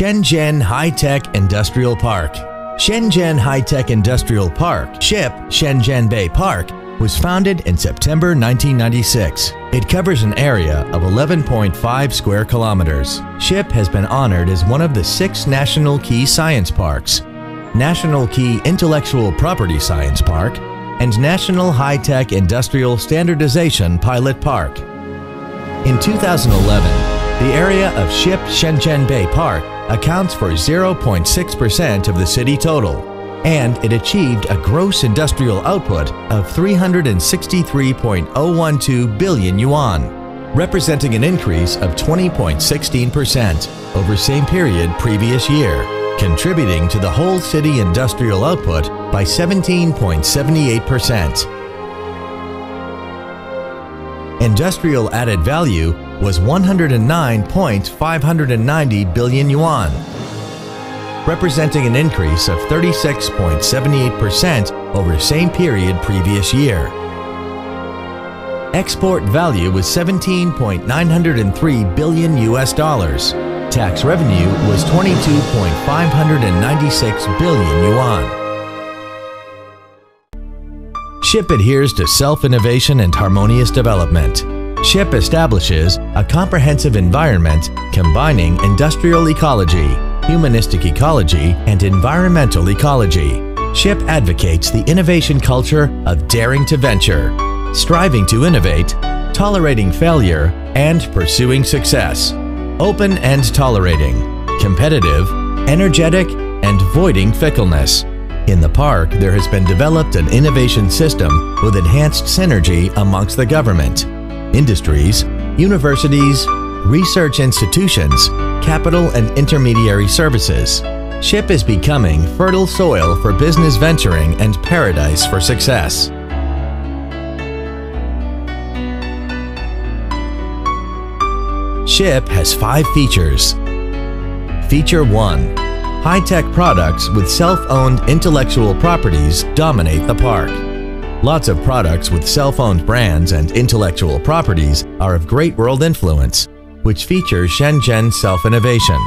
Shenzhen High-Tech Industrial Park. Shenzhen High-Tech Industrial Park, SHIP Shenzhen Bay Park, was founded in September 1996. It covers an area of 11.5 square kilometers. SHIP has been honored as one of the six National Key Science Parks, National Key Intellectual Property Science Park, and National High-Tech Industrial Standardization Pilot Park. In 2011, the area of SHIP Shenzhen Bay Park accounts for 0.6% of the city total, and it achieved a gross industrial output of 363.012 billion yuan, representing an increase of 20.16% over same period previous year, contributing to the whole city industrial output by 17.78%. Industrial added value was 109.590 billion yuan, representing an increase of 36.78% over the same period previous year. Export value was 17.903 billion US dollars. Tax revenue was 22.596 billion yuan. SHIP adheres to self-innovation and harmonious development. SHIP establishes a comprehensive environment combining industrial ecology, humanistic ecology, and environmental ecology. SHIP advocates the innovation culture of daring to venture, striving to innovate, tolerating failure, and pursuing success. Open and tolerating, competitive, energetic, and voiding fickleness. In the park, there has been developed an innovation system with enhanced synergy amongst the government, industries, universities, research institutions, capital and intermediary services. SHIP is becoming fertile soil for business venturing and paradise for success. SHIP has five features. Feature 1. High-tech products with self-owned intellectual properties dominate the park. Lots of products with self-owned brands and intellectual properties are of great world influence, which features Shenzhen self-innovation.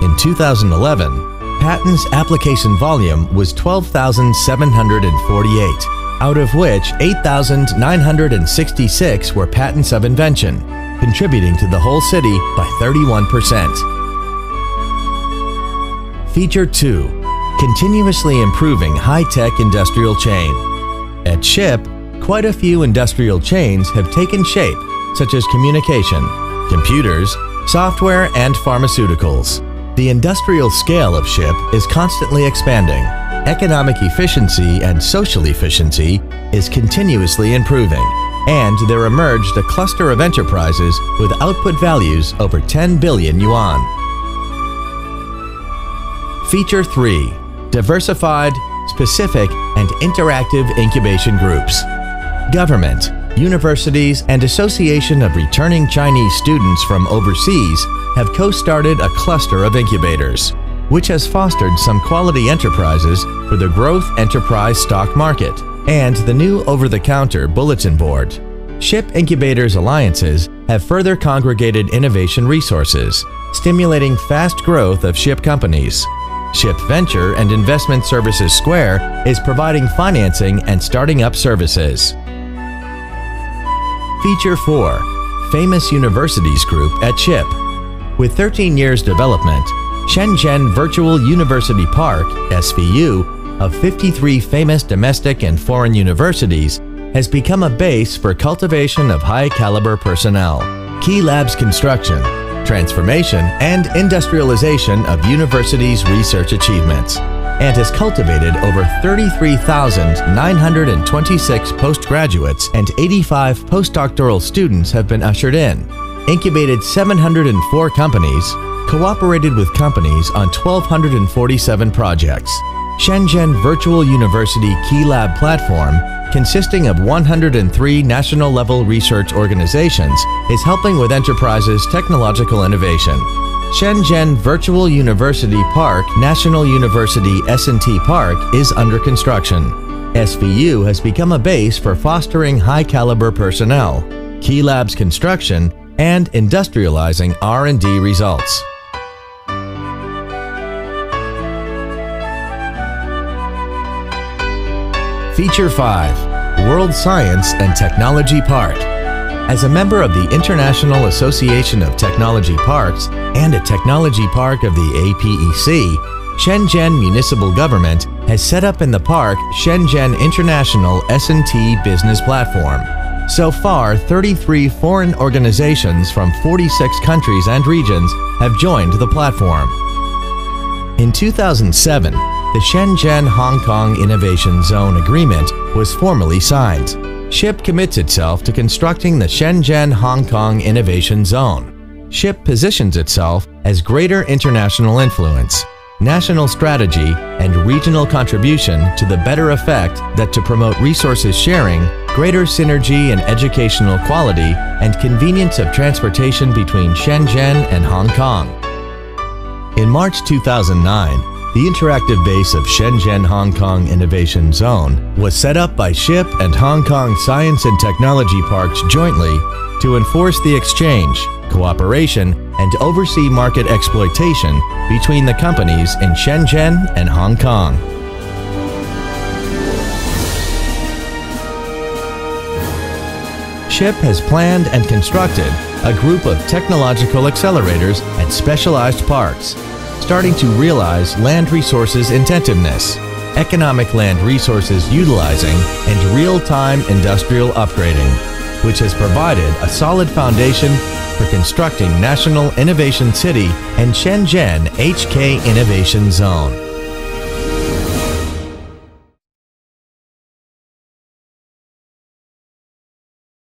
In 2011, patents application volume was 12,748, out of which 8,966 were patents of invention, contributing to the whole city by 31%. Feature 2. Continuously improving high-tech industrial chain. At SHIP, quite a few industrial chains have taken shape, such as communication, computers, software, and pharmaceuticals. The industrial scale of SHIP is constantly expanding. Economic efficiency and social efficiency is continuously improving, and there emerged a cluster of enterprises with output values over 10 billion yuan. Feature 3. Diversified, specific, and interactive incubation groups. Government, universities, and Association of Returning Chinese Students from Overseas have co-started a cluster of incubators, which has fostered some quality enterprises for the Growth Enterprise Stock Market and the new over-the-counter bulletin board. SHIP Incubators Alliances have further congregated innovation resources, stimulating fast growth of SHIP companies SHIP Venture and Investment Services Square is providing financing and starting up services. Feature 4 Famous Universities Group at SHIP. With 13 years development, Shenzhen Virtual University Park, SVU, of 53 famous domestic and foreign universities, has become a base for cultivation of high caliber personnel. Key Labs Construction, transformation, and industrialization of universities' research achievements, and has cultivated over 33,926 postgraduates and 85 postdoctoral students have been ushered in, incubated 704 companies, cooperated with companies on 1,247 projects. Shenzhen Virtual University Key Lab platform consisting of 103 national-level research organizations, is helping with enterprises' technological innovation. Shenzhen Virtual University Park National University S&T Park is under construction. SVU has become a base for fostering high-caliber personnel, Key Labs construction, and industrializing R&D results. Feature 5 World Science and Technology Park. As a member of the International Association of Technology Parks and a technology park of the APEC, Shenzhen Municipal Government has set up in the park Shenzhen International S&T Business Platform. So far, 33 foreign organizations from 46 countries and regions have joined the platform. In 2007, the Shenzhen Hong Kong Innovation Zone Agreement was formally signed. SHIP commits itself to constructing the Shenzhen Hong Kong Innovation Zone. SHIP positions itself as greater international influence, national strategy, and regional contribution to the better effect that to promote resources sharing, greater synergy and educational quality, and convenience of transportation between Shenzhen and Hong Kong. In March 2009, the interactive base of Shenzhen Hong Kong Innovation Zone was set up by SHIP and Hong Kong Science and Technology Parks jointly to enforce the exchange, cooperation, and oversee market exploitation between the companies in Shenzhen and Hong Kong. SHIP has planned and constructed a group of technological accelerators and specialized parks, starting to realize land resources intentiveness, economic land resources utilizing, and real-time industrial upgrading, which has provided a solid foundation for constructing National Innovation City and Shenzhen HK Innovation Zone.